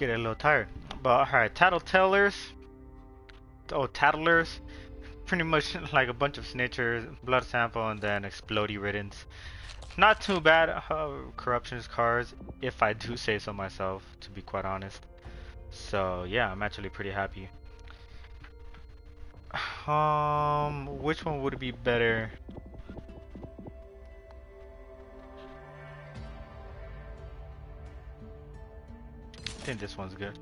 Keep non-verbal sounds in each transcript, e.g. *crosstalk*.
Getting a little tired. But alright, tattletailers. Oh, tattlers. Pretty much *laughs* like a bunch of snitchers, blood sample, and then explodey riddance. Not too bad uh, corruptions cards, if I do say so myself, to be quite honest. So yeah, I'm actually pretty happy. *sighs* Um, which one would be better? I think this one's good.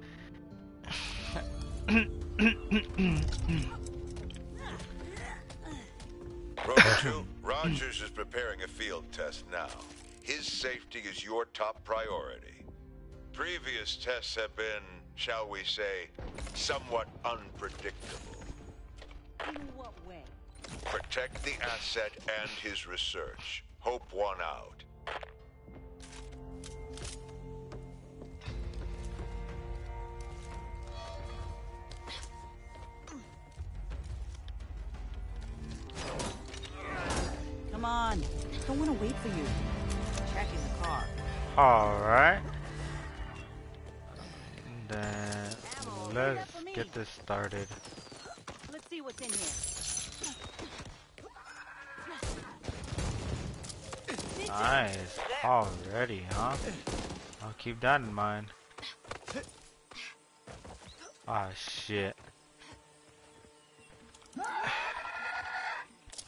Rover *coughs* Rogers is preparing a field test now. His safety is your top priority. Previous tests have been, shall we say, somewhat unpredictable. In what way? Protect the asset and his research. Hope one out. Come on. Don't want to wait for you. Checking the car. Alright. Then let's get this started. Let's see what's in here. Nice. Already, huh? I'll keep that in mind. Ah, shit.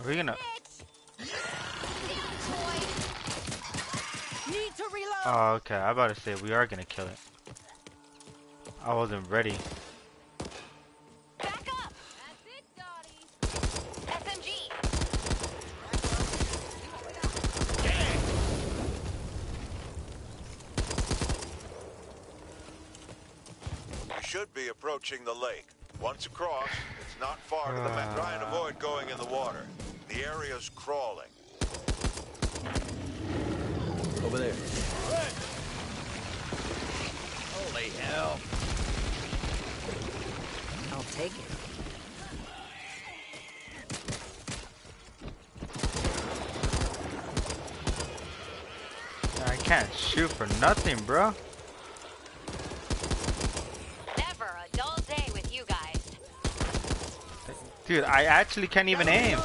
Are we gonna... Need to reload. Oh, okay. I about to say, we are gonna kill it. I wasn't ready. Back up! That's it, Dottie. SMG! You should be approaching the lake. Once across, it's not far to the map. Try and avoid going in the water. The area's crawling. Over there. Holy hell. I'll take it. I can't shoot for nothing, bro. Never a dull day with you guys. Dude, I actually can't even aim.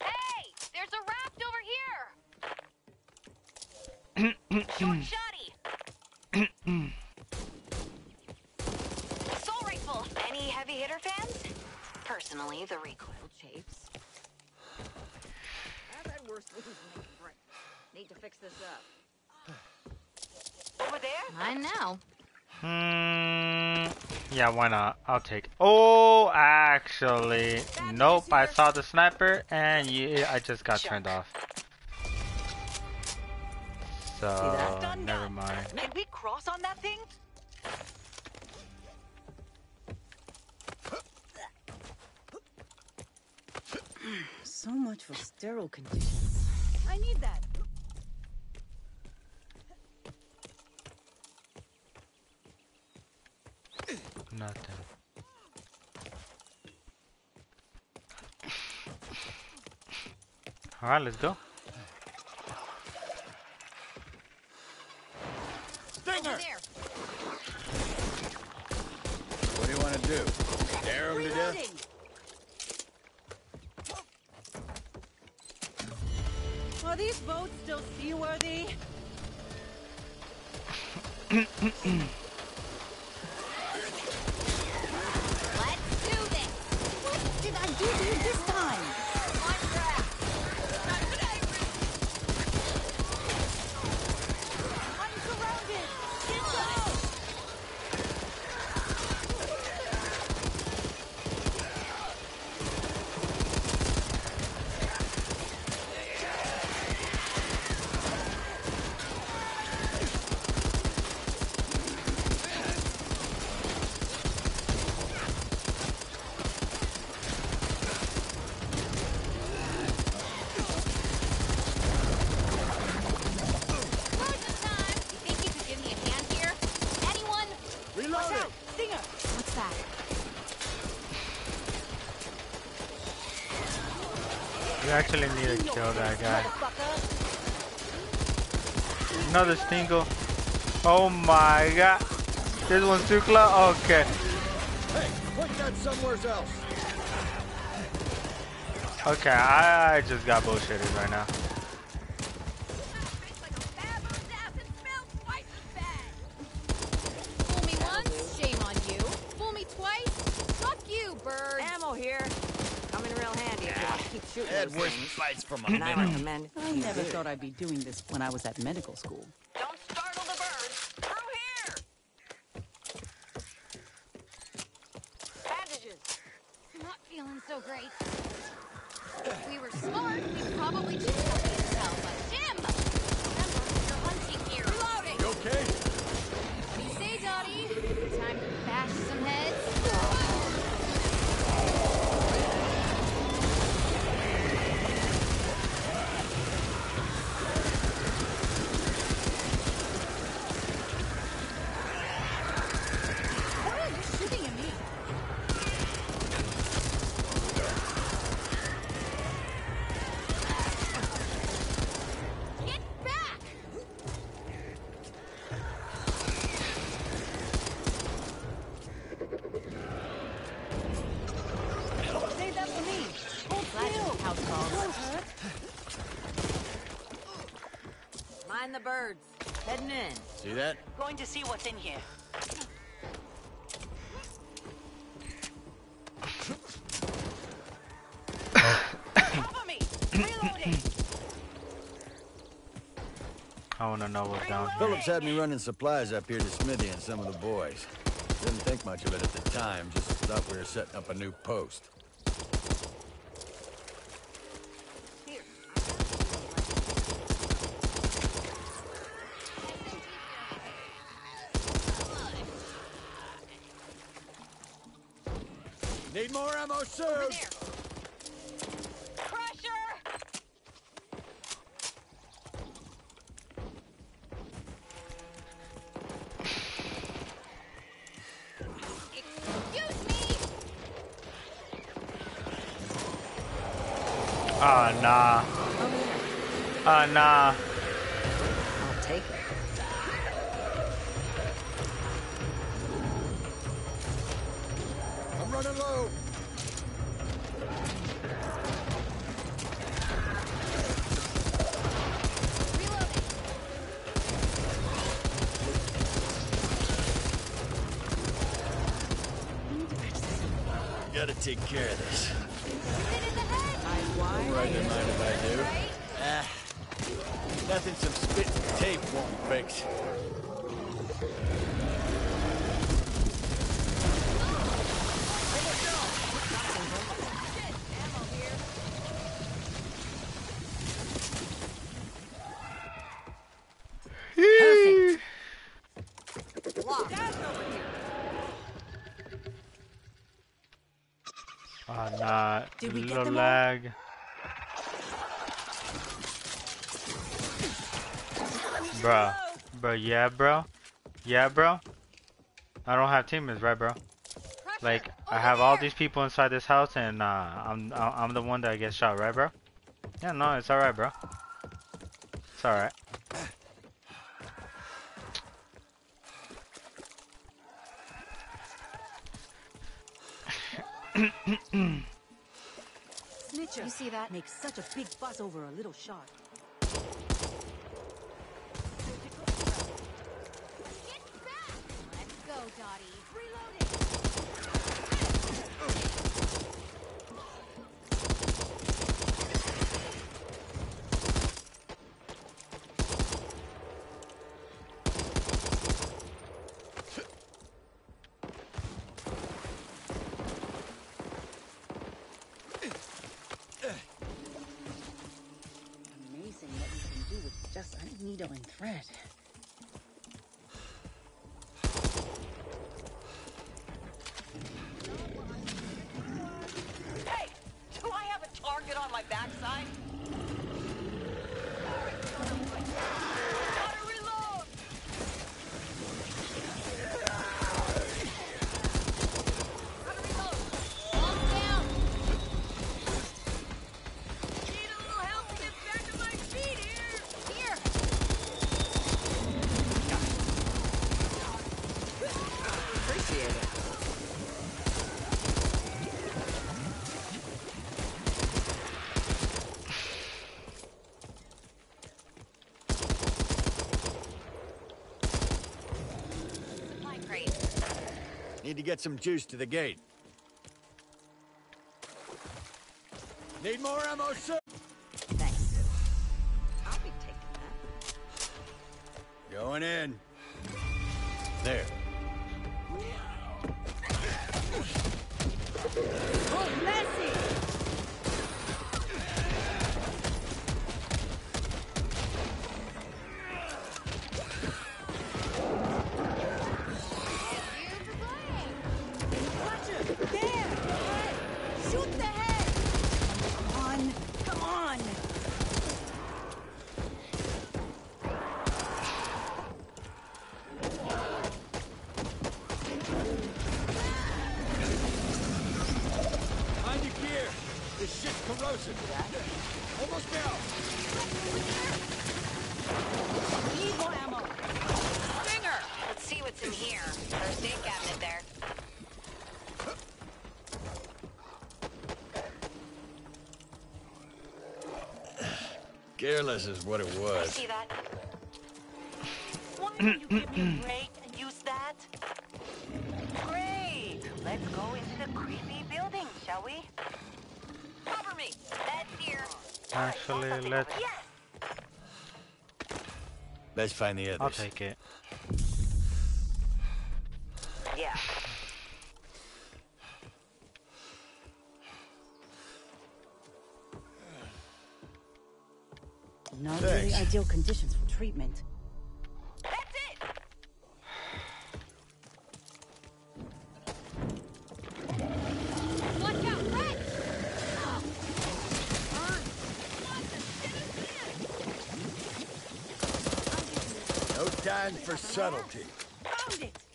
Hey! There's a raft over here! Short shotty! Assault rifle! Any heavy hitter fans? Personally, the recoil chafes. I've had worse losing than break. Need to fix this up. Over there? Mine now. Hmm. Yeah, why not? I'll take. Oh, actually, nope. I saw the sniper, and yeah, I just got turned off. So never mind. Can we cross on that thing? So much for sterile conditions. I need that. Nothing. All right, let's go. We actually need to kill that guy. Another stingle. Oh my god. This one's too close. Okay. Hey, point that somewhere else. Okay, I, I just got bullshitted right now. I'd be doing this when I was at medical school. Don't startle the birds. Through here. Not feeling so great. If we were smart, we'd probably just See that? Going to see what's in here. Cover me. Reloading. I wanna know what's down here. Phillips had me running supplies up here to Smithy and some of the boys. Didn't think much of it at the time, just thought we were setting up a new post. More ammo soon! Pressure. Excuse me! Ah, nah. Ah, nah. Gotta take care of this. Hit in the head! Right in mind if I do. Ah, nothing some spit and tape won't fix. Perfect. Locked. Ah, nah. Did we get them all? lag. Bro. Bro, yeah, bro. Yeah, bro. I don't have teammates, right, bro? Like, I have all these people inside this house, and uh, I'm I'm the one that gets shot, right, bro? Yeah, no, it's alright, bro. It's alright. Snitcher. *clears throat* You see that? Makes such a big fuss over a little shot. Get back! Let's go, Dottie. Reloading! Amazing what you can do with just a needle and thread. Hey, do I have a target on my backside? Gotta reload. Gotta reload. Palms down! Need a little help to get back to my feet here. Here! Get some juice to the gate. Need more ammo, sir? Thanks. I'll be taking that. Going in. There. Careless is what it was. See that? Why don't you give me a break and use that? Great! Let's go into the creepy building, shall we? Cover me! That's here. Actually, let's. Yes! Let's find the others. I'll take it. Ideal conditions for treatment. That's it! Watch out, Red! No time for subtlety. Found it!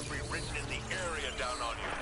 Every Ridden in the area down on you.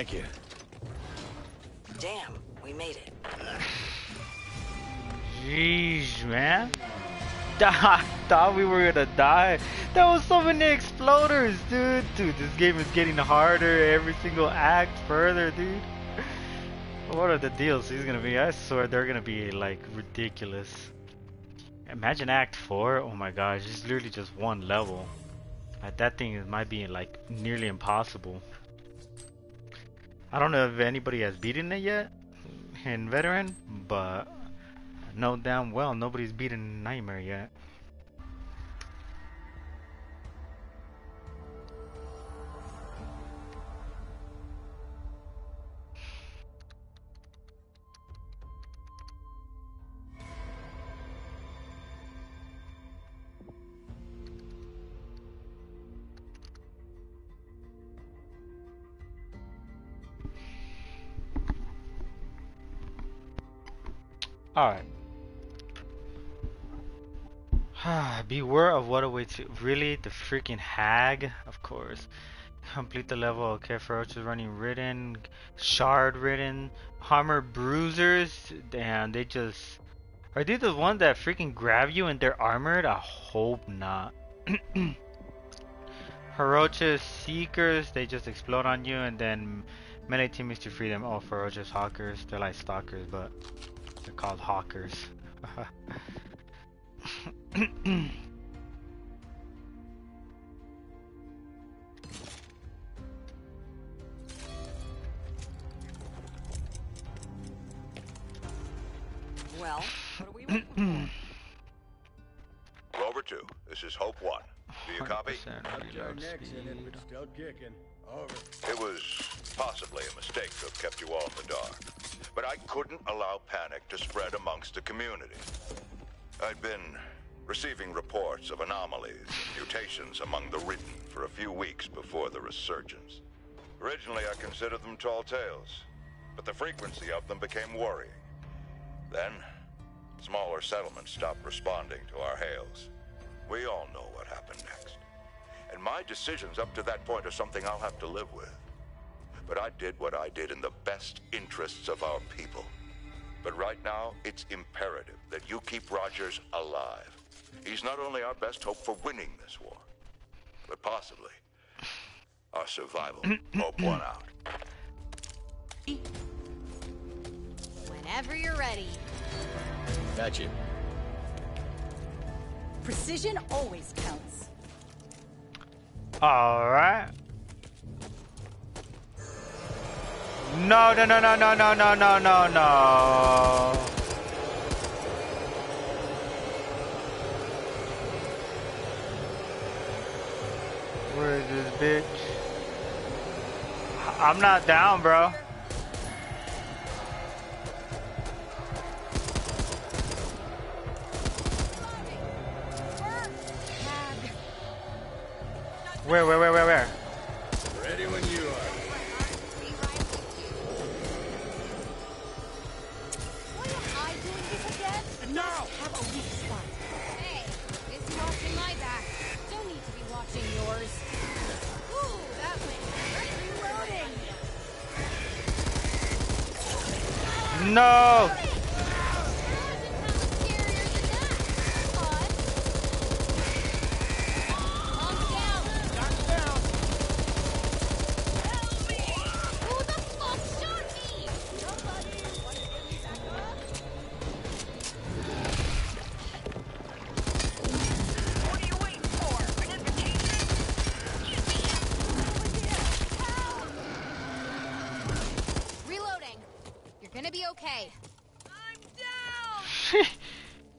Thank you. Damn, we made it. Jeez, man. *laughs* I thought we were gonna die. That was so many exploders, dude. Dude, this game is getting harder every single act further, dude. *laughs* What are the deals? DLCs gonna be? I swear they're gonna be like ridiculous. Imagine Act 4. Oh my gosh, it's literally just one level. Like, that thing is- might be like nearly impossible. I don't know if anybody has beaten it yet in veteran, but no damn well nobody's beaten Nightmare yet. Alright. *sighs* Beware of what awaits you. Really? The freaking hag? Of course. Complete the level. Okay, ferocious running ridden, shard ridden, armor bruisers. Damn, they just. Are they the ones that freaking grab you and they're armored? I hope not. *clears throat* Ferocious Reekers, they just explode on you and then melee team is to free them. Oh, Ferocious Hockers, they're like stalkers, but they're called Hockers. *coughs* Well, what are we waiting Rover 2, this is Hope 1. Do you copy? 100% reload necks speed. still kicking. Over. It was possibly a mistake to have kept you all in the dark. But I couldn't allow panic to spread amongst the community. I'd been receiving reports of anomalies and mutations among the Ridden for a few weeks before the resurgence. Originally, I considered them tall tales, but the frequency of them became worrying. Then, smaller settlements stopped responding to our hails. We all know what happened next. And my decisions up to that point are something I'll have to live with. But I did what I did in the best interests of our people. But right now, it's imperative that you keep Rogers alive. He's not only our best hope for winning this war, but possibly our survival. Hope one out. Whenever you're ready. Got you. Precision always counts. Alright. No, no, no, no, no, no, no, no, no, no. Where is this bitch? I'm not down, bro. Where, where, where, where, where? Ready when you are. Why am I doing this again? No! Have a weak spot. Hey, busy watching my back. Don't need to be watching yours. Ooh, that went great. Reloading! No!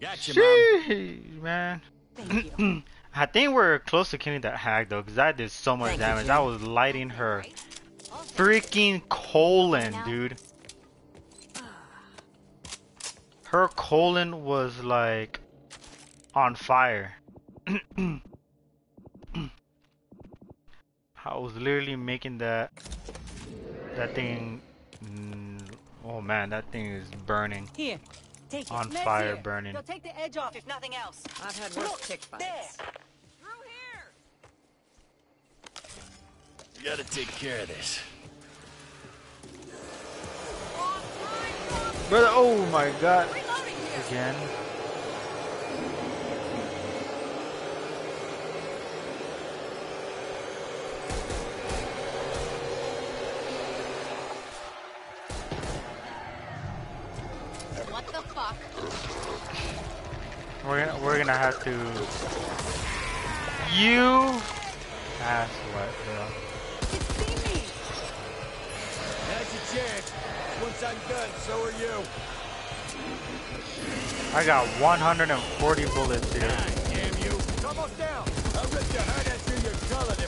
Got you, Mom. Sheesh, man. Thank you. *clears throat* I think we're close to killing that hag though, because I did so much Thank damage. Jim. I was lighting her freaking colon, dude. Her colon was like on fire. *clears throat* I was literally making that that thing. mm, Oh man, that thing is burning Here, take it. on Meds fire, here. burning. They'll take the edge off if nothing else. I've had worse Look, tick there. bites. Through here! You gotta take care of this. Brother, oh my god, Reloading here. again. Fuck? We're gonna, we're gonna have to. You ass what, bro? It's seen me. Now's your chance. Once I'm done, so are you. I got 140 bullets here. God damn you. It's almost down. I'll rip your heart out through your gullet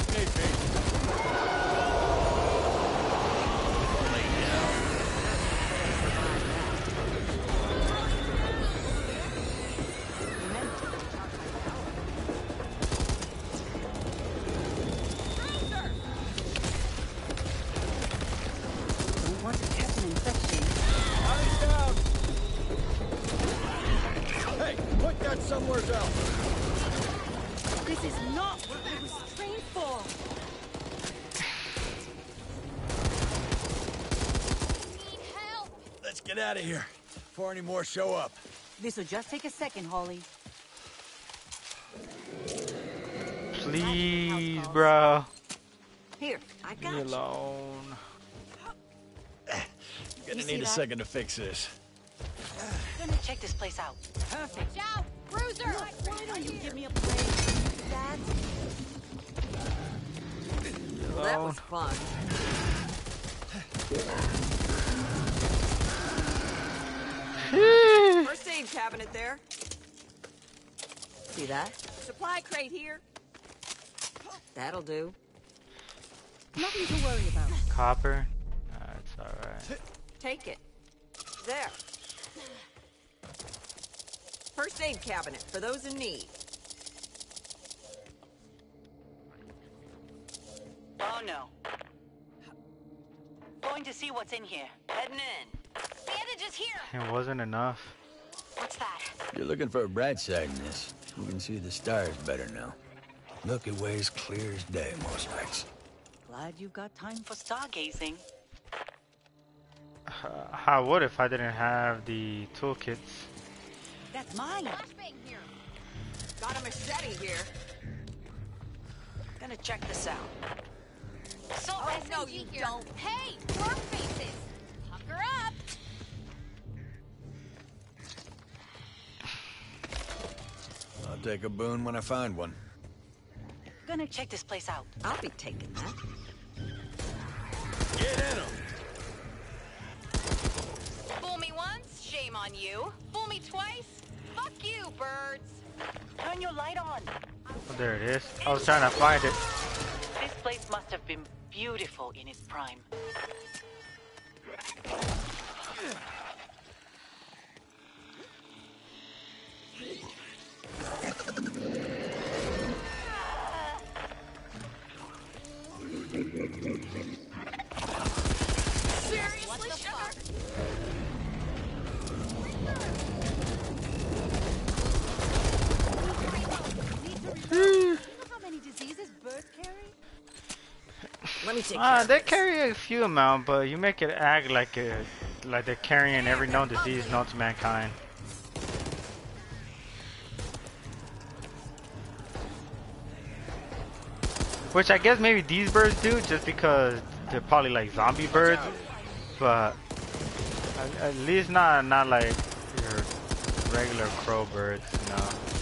before any more show up. This'll just take a second, Holly. Please, bro. Here, I got Leave got me you. alone. Gonna You need a that? second to fix this. Gonna check this place out. Perfect. Watch out! Bruiser! Why don't you give me a break? That, Leave me that was fun. *laughs* First aid cabinet there. See that? Supply crate here. That'll do. Nothing to worry about. Copper? That's alright. Take it. There. First aid cabinet for those in need. Oh no. Going to see what's in here. Heading in. Bandages here! It wasn't enough. What's that? You're looking for a bright side in this. You can see the stars better now. Milky Way's clear as day most nights. Glad you've got time For stargazing. Uh, I would if I didn't have the toolkits. That's mine. Flashbang here. Got a machete here. Gonna check this out. Assault Oh, SMG no, you here. don't. Hey, work faces. Pucker up. Take a boon when I find one. Gonna Check this place out. I'll be taking that. Get in 'em. Fool me once, shame on you. Fool me twice, fuck you, birds. Turn your light on. Oh, there it is. I was trying to find it. This place must have been beautiful in its prime. Uh, they carry a few amount, but you make it act like a, like they're carrying every known disease known to mankind. Which I guess maybe these birds do, just because they're probably like zombie birds. But at, least not not like your regular crow birds, you know.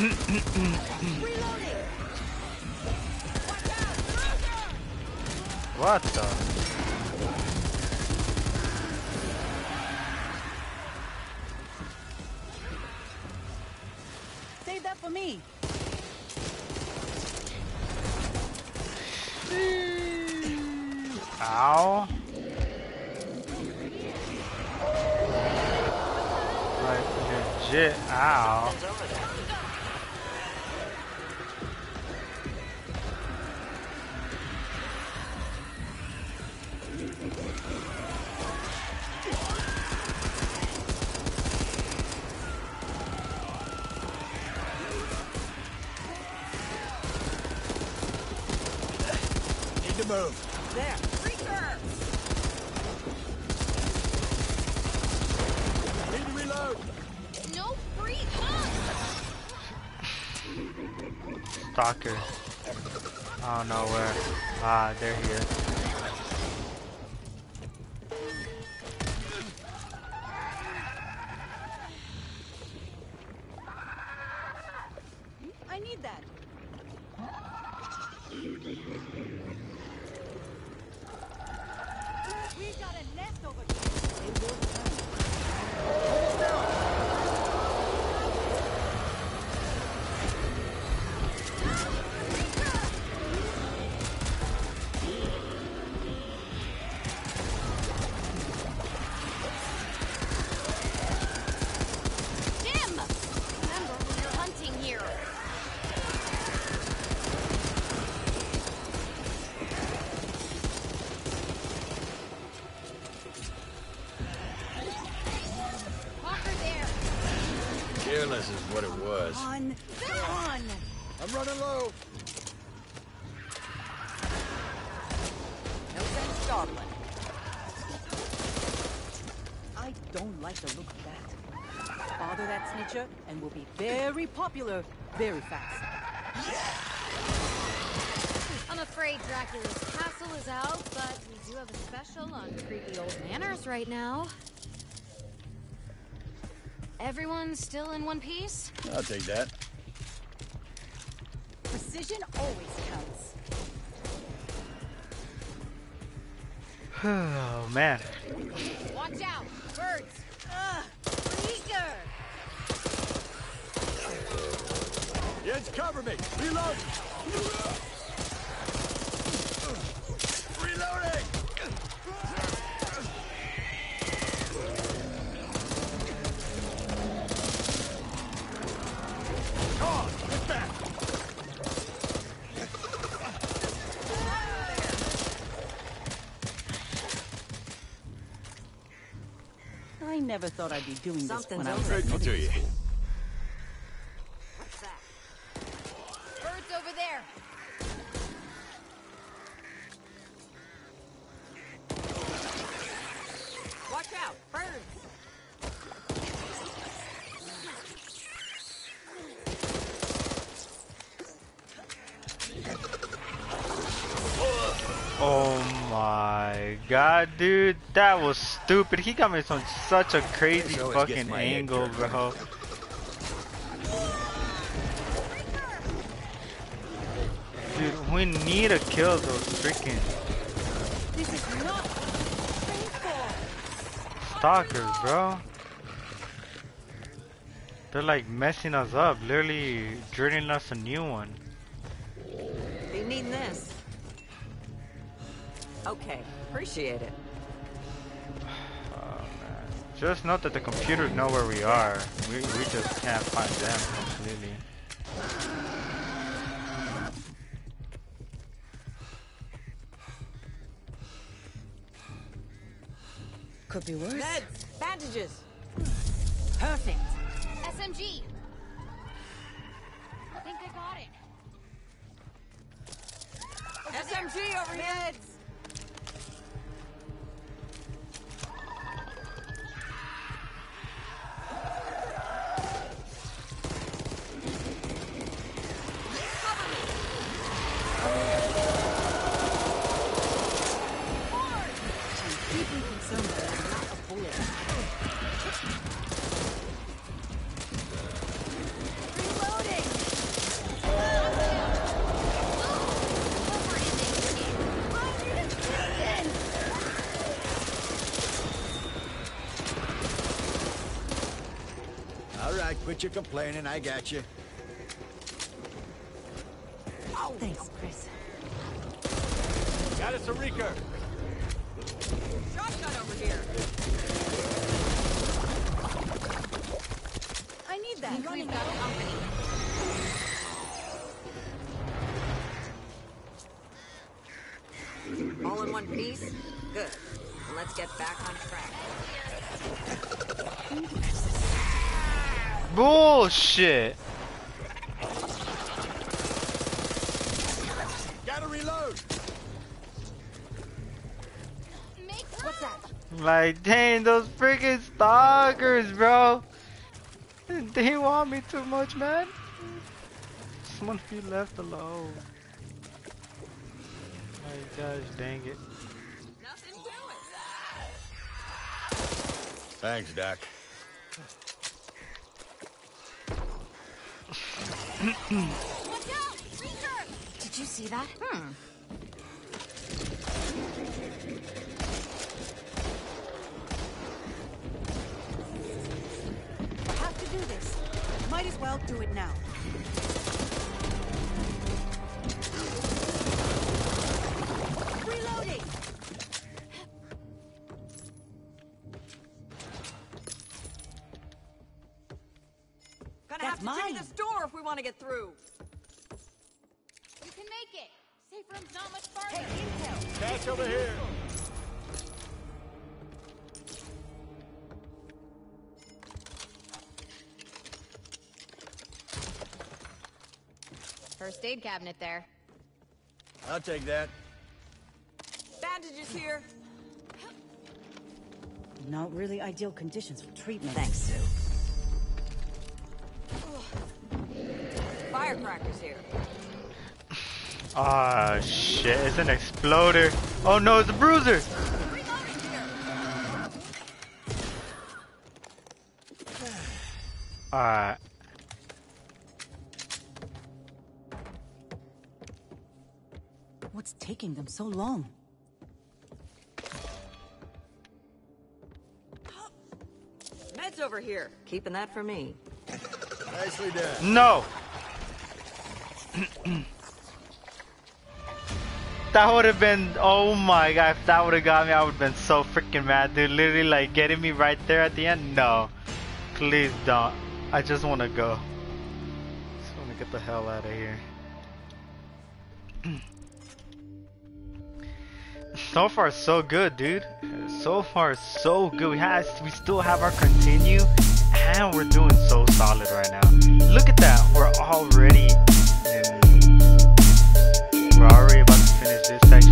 What the? Stalker. I don't know where. Ah, there he is. I'm running low. No sense dawdling. I don't like the look of that. Father that snitcher, and we'll be very popular very fast. I'm afraid Dracula's castle is out, but we do have a special on creepy old manors right now. Everyone still in one piece? I'll take that. Precision always counts. Oh man. Watch out! Birds! Ugh. Freaker. Yes, cover me. Reload. I never thought I'd be doing this when I was over at Grateful to you. That was stupid. He got me from such a crazy This always gets fucking angle, turned. bro. Dude, we need to kill those freaking This is not painful. stalkers, bro. They're like messing us up, literally drilling us a new one. Be need this. Okay, appreciate it. Man. Just note that the computers know where we are. We, we just can't find them completely. Could be worse. Meds! Bandages! Perfect. SMG! I think I got it. SMG over here! I'm All right, quit your complaining. I got you. Oh, thanks, Chris. Got us a Reeker. Shotgun over here! I need that. We've got company. All in one piece? Good. Then let's get back on track. Bullshit. Gotta reload. What's that? Like, dang, those freaking stalkers, bro. They want me too much, man. Just want to be left alone. My gosh, dang it. Thanks, Doc. Did you see that? Hmm. I have to do this. Might as well do it now. To get through. You can make it! Safe room's not much farther! Hey, intel! Catch over here. First aid cabinet there. I'll take that. Bandages here. Not really ideal conditions for treatment. Thanks, Sue. Firecrackers here. Ah, shit, it's an exploder. Oh no, it's a bruiser. Reloading. Alright. What's taking them so long? Meds over here. Keeping that for me. Nicely done. No! That would have been, oh my god, if that would have got me, I would have been so freaking mad, dude. Literally, like, getting me right there at the end? No. Please don't. I just want to go. Just want to get the hell out of here. *clears throat* so far, so good, dude. So far, so good. We have, we still have our continue, and we're doing so solid right now. satisfaction.